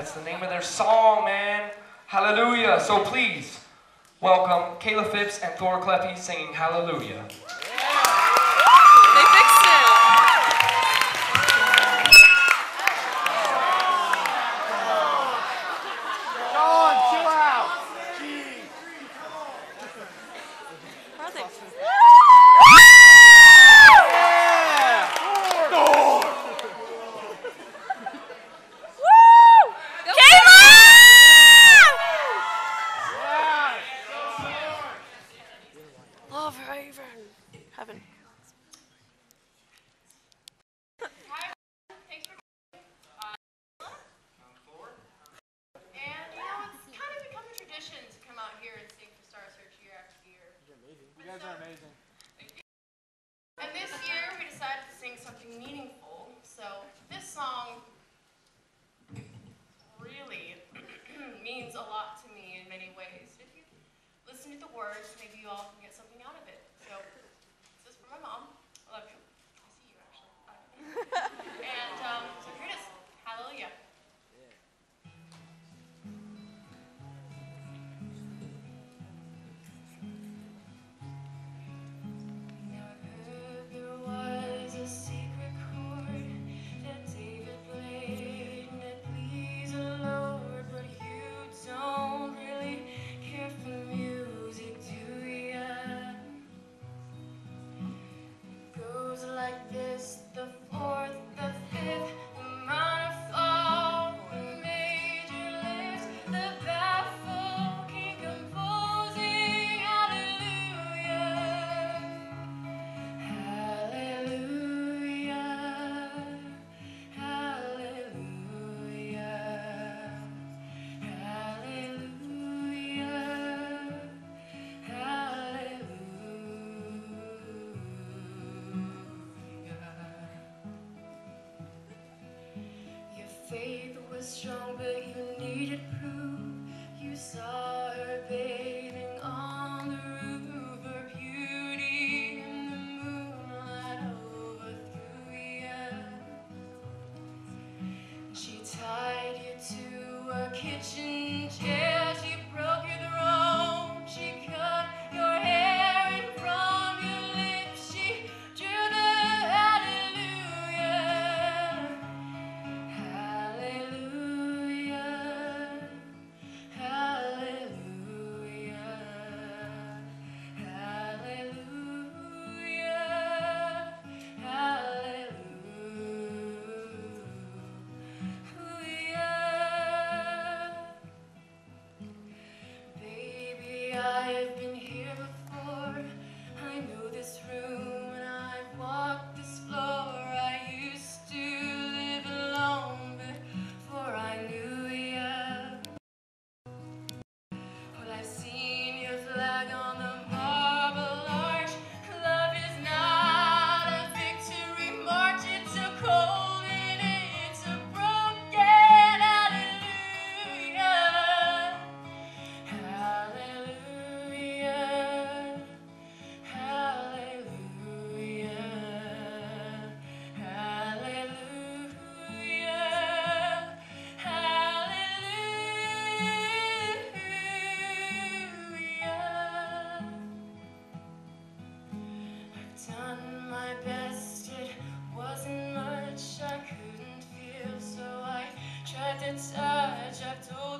That's the name of their song, man. Hallelujah. So please welcome Kaelah Phipps and Thor Cleppe singing Hallelujah. Perfect. strong, but you needed proof. You saw her bathing on the roof, her beauty in the moonlight overthrew you. She tied you to a kitchen chair. inside, I've told